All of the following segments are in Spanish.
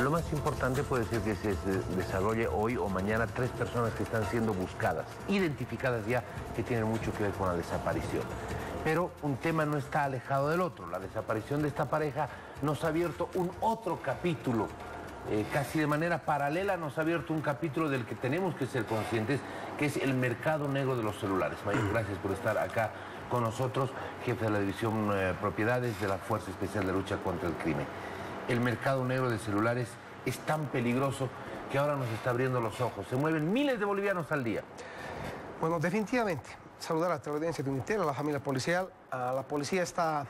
Lo más importante puede ser que se desarrolle hoy o mañana tres personas que están siendo buscadas, identificadas ya, que tienen mucho que ver con la desaparición. Pero un tema no está alejado del otro. La desaparición de esta pareja nos ha abierto un otro capítulo. Eh, casi de manera paralela nos ha abierto un capítulo del que tenemos que ser conscientes, que es el mercado negro de los celulares. Mayor, gracias por estar acá con nosotros, jefe de la División eh, Propiedades de la Fuerza Especial de Lucha contra el Crimen el mercado negro de celulares es tan peligroso que ahora nos está abriendo los ojos. Se mueven miles de bolivianos al día. Bueno, definitivamente, saludar a la teleaudiencia de a la familia policial. La policía está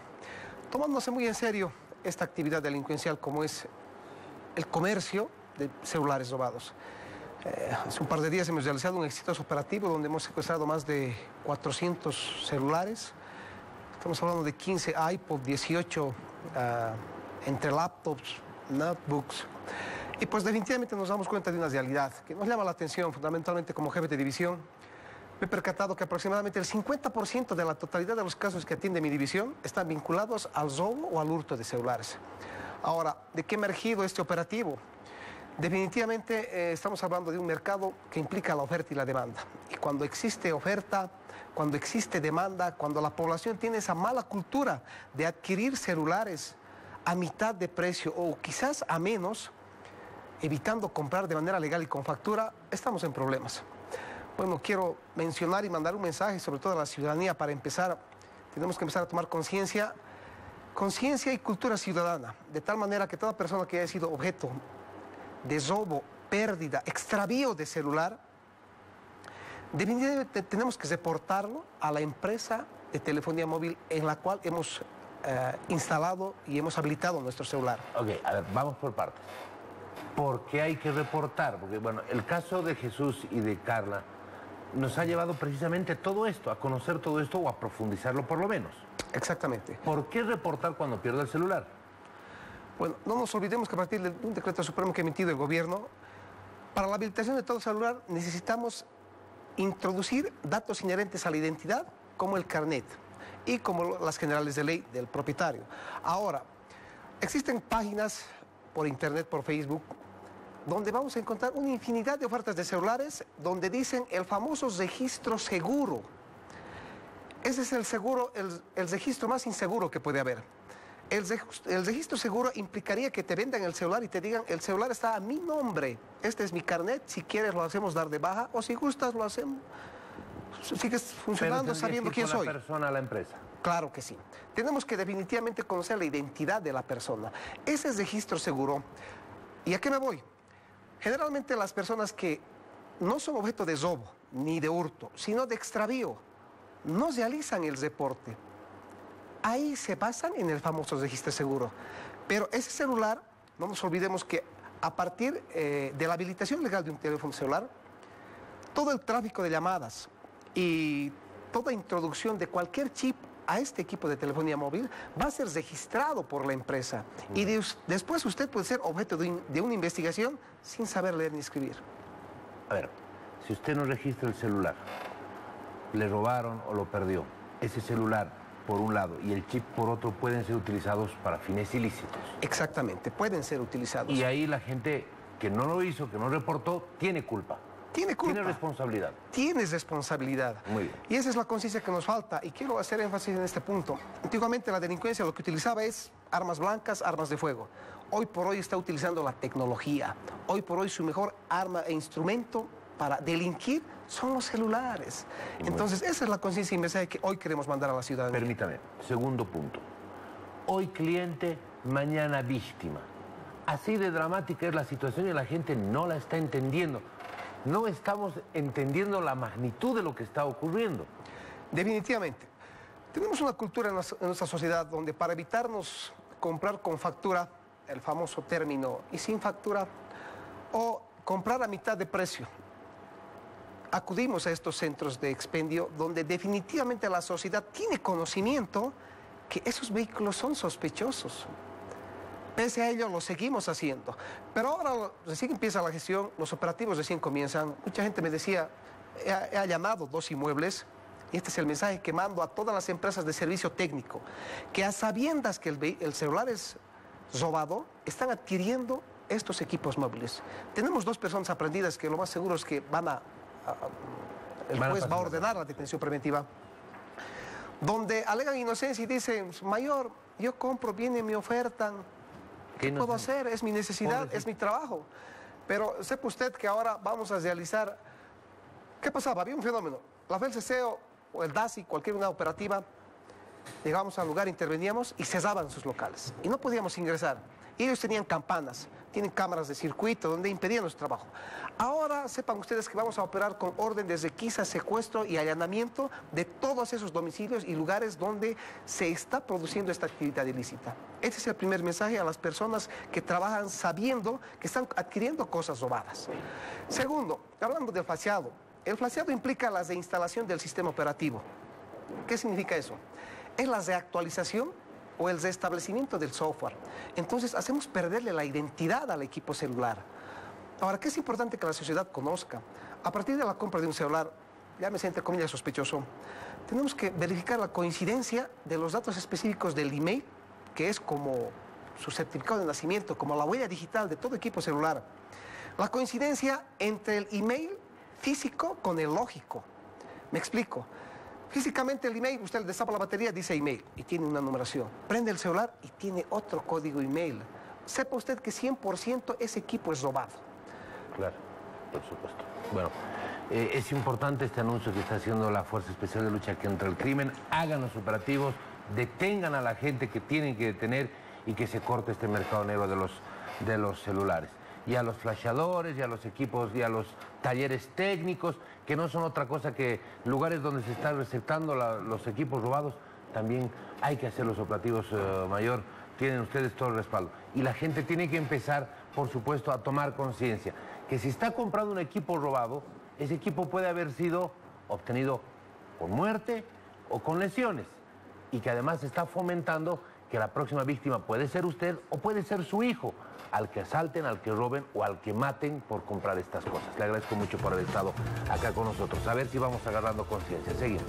tomándose muy en serio esta actividad delincuencial como es el comercio de celulares robados. Eh, hace un par de días hemos realizado un exitoso operativo donde hemos secuestrado más de 400 celulares. Estamos hablando de 15 iPod, 18 entre laptops, notebooks. Y pues definitivamente nos damos cuenta de una realidad que nos llama la atención fundamentalmente como jefe de división. Me he percatado que aproximadamente el 50% de la totalidad de los casos que atiende mi división están vinculados al robo o al hurto de celulares. Ahora, ¿de qué ha emergido este operativo? Definitivamente eh, estamos hablando de un mercado que implica la oferta y la demanda. Y cuando existe oferta, cuando existe demanda, cuando la población tiene esa mala cultura de adquirir celulares a mitad de precio o quizás a menos, evitando comprar de manera legal y con factura, estamos en problemas. Bueno, quiero mencionar y mandar un mensaje sobre todo a la ciudadanía para empezar, tenemos que empezar a tomar conciencia, conciencia y cultura ciudadana, de tal manera que toda persona que haya sido objeto de robo, pérdida, extravío de celular, tenemos que reportarlo a la empresa de telefonía móvil en la cual hemos eh, instalado y hemos habilitado nuestro celular. Ok, a ver, vamos por partes. ¿Por qué hay que reportar? Porque, bueno, el caso de Jesús y de Carla nos ha llevado precisamente todo esto, a conocer todo esto o a profundizarlo por lo menos. Exactamente. ¿Por qué reportar cuando pierde el celular? Bueno, no nos olvidemos que a partir de un decreto supremo que ha emitido el gobierno, para la habilitación de todo celular necesitamos introducir datos inherentes a la identidad, como el carnet y como las generales de ley del propietario. Ahora, existen páginas por internet, por Facebook, donde vamos a encontrar una infinidad de ofertas de celulares donde dicen el famoso registro seguro. Ese es el seguro, el, registro más inseguro que puede haber. El, registro seguro implicaría que te vendan el celular y te digan, el celular está a mi nombre, este es mi carnet, si quieres lo hacemos dar de baja o si gustas lo hacemos sigues funcionando sabiendo quién soy. la persona a la empresa? Claro que sí. Tenemos que definitivamente conocer la identidad de la persona. Ese es registro seguro. ¿Y a qué me voy? Generalmente las personas que no son objeto de robo ni de hurto, sino de extravío, no realizan el reporte. Ahí se basan en el famoso registro seguro. Pero ese celular, no nos olvidemos que a partir eh, de la habilitación legal de un teléfono celular, todo el tráfico de llamadas, y toda introducción de cualquier chip a este equipo de telefonía móvil va a ser registrado por la empresa y después usted puede ser objeto de, una investigación sin saber leer ni escribir. A ver, si usted no registra el celular, le robaron o lo perdió, ese celular por un lado y el chip por otro pueden ser utilizados para fines ilícitos. Exactamente, pueden ser utilizados. Y ahí la gente que no lo hizo, que no reportó, tiene culpa. Tiene culpa. Tiene responsabilidad. Tienes responsabilidad. Muy bien. Y esa es la conciencia que nos falta. Y quiero hacer énfasis en este punto. Antiguamente la delincuencia lo que utilizaba es armas blancas, armas de fuego. Hoy por hoy está utilizando la tecnología. Hoy por hoy su mejor arma e instrumento para delinquir son los celulares. Entonces, esa es la conciencia y mensaje que hoy queremos mandar a la ciudadanía. Permítame, segundo punto. Hoy cliente, mañana víctima. Así de dramática es la situación y la gente no la está entendiendo no estamos entendiendo la magnitud de lo que está ocurriendo. Definitivamente. Tenemos una cultura en, nuestra sociedad donde para evitarnos comprar con factura, el famoso término, y sin factura, o comprar a mitad de precio, acudimos a estos centros de expendio donde definitivamente la sociedad tiene conocimiento que esos vehículos son sospechosos. Pese a ello, lo seguimos haciendo. Pero ahora recién empieza la gestión, los operativos recién comienzan. Mucha gente me decía, he, llamado dos inmuebles, y este es el mensaje que mando a todas las empresas de servicio técnico, que a sabiendas que el, el celular es robado, están adquiriendo estos equipos móviles. Tenemos dos personas aprendidas que lo más seguro es que van a... a- el Van a juez va a ordenar la detención preventiva donde alegan inocencia y dicen, mayor, yo compro, viene, me ofertan, ¿Qué ¿qué puedo hacer? Es mi necesidad, Pobrecito. es mi trabajo. Pero sepa usted que ahora vamos a realizar... ¿Qué pasaba? Había un fenómeno. La FELCCO o el DASI, cualquier unidad operativa, llegábamos al lugar, interveníamos y cesaban sus locales. Y no podíamos ingresar. Y ellos tenían campanas, tienen cámaras de circuito donde impedían nuestro trabajo. Ahora sepan ustedes que vamos a operar con orden de requisa, secuestro y allanamiento de todos esos domicilios y lugares donde se está produciendo esta actividad ilícita. Este es el primer mensaje a las personas que trabajan sabiendo que están adquiriendo cosas robadas. Segundo, hablando del flaseado. El flaseado implica la reinstalación del sistema operativo. ¿Qué significa eso? Es la reactualización o el restablecimiento del software. Entonces hacemos perderle la identidad al equipo celular. Ahora, ¿qué es importante que la sociedad conozca? A partir de la compra de un celular, llámese entre comillas sospechoso, tenemos que verificar la coincidencia de los datos específicos del email, que es como su certificado de nacimiento, como la huella digital de todo equipo celular. La coincidencia entre el email físico con el lógico. Me explico. Físicamente el email, usted le destapa la batería, dice email y tiene una numeración. Prende el celular y tiene otro código email. Sepa usted que 100% ese equipo es robado. Claro, por supuesto. Bueno, eh, es importante este anuncio que está haciendo la Fuerza Especial de Lucha contra el Crimen. Hagan los operativos, detengan a la gente que tienen que detener y que se corte este mercado negro de los, de los celulares. Y a los flasheadores, y a los equipos, y a los talleres técnicos, que no son otra cosa que lugares donde se están receptando los equipos robados, también hay que hacer los operativos eh, mayor. Tienen ustedes todo el respaldo. Y la gente tiene que empezar, por supuesto, a tomar conciencia que si está comprando un equipo robado, ese equipo puede haber sido obtenido con muerte o con lesiones. Y que además está fomentando que la próxima víctima puede ser usted o puede ser su hijo, al que asalten, al que roben o al que maten por comprar estas cosas. Le agradezco mucho por haber estado acá con nosotros. A ver si vamos agarrando conciencia. Seguimos.